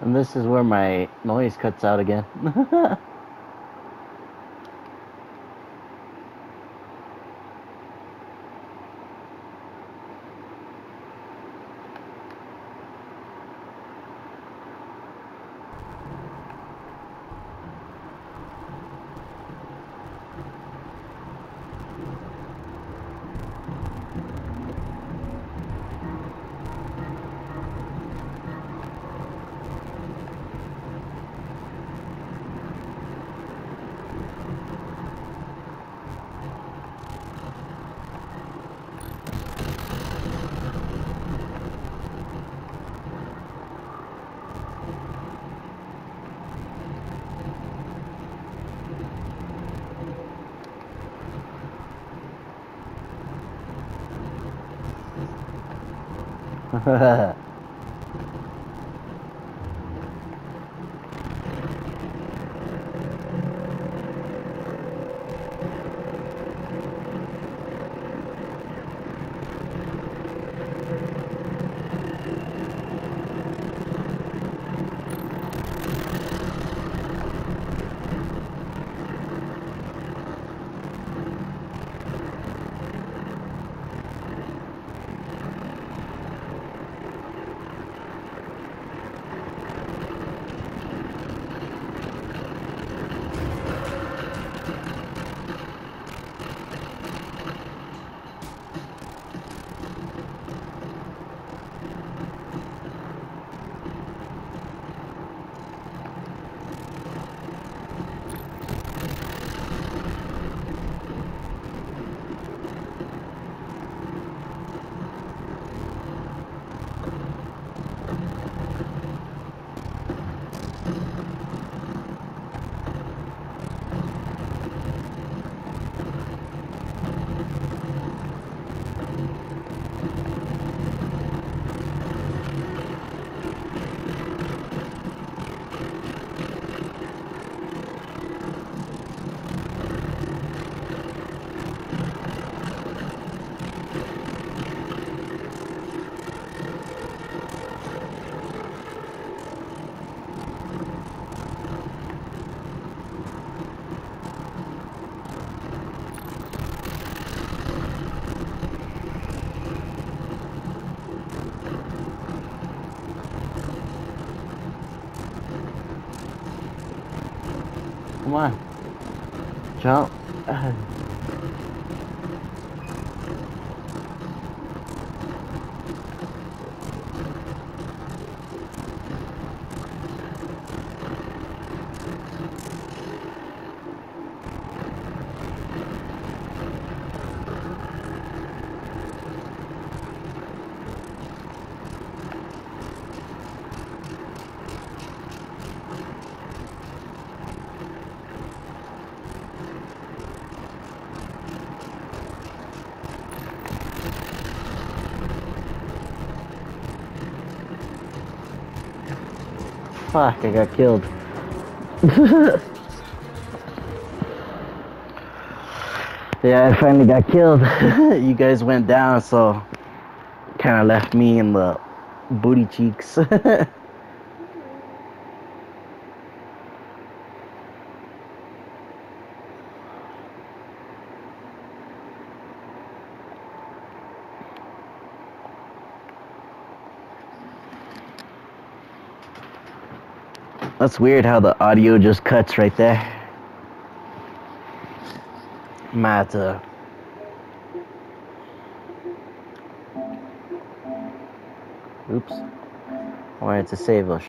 And this is where my noise cuts out again. 呵呵呵 Come on. Jump. Fuck, I got killed. yeah, I finally got killed. you guys went down, so kind of left me in the booty cheeks. That's weird how the audio just cuts right there. Matter. Oops. I wanted to save us.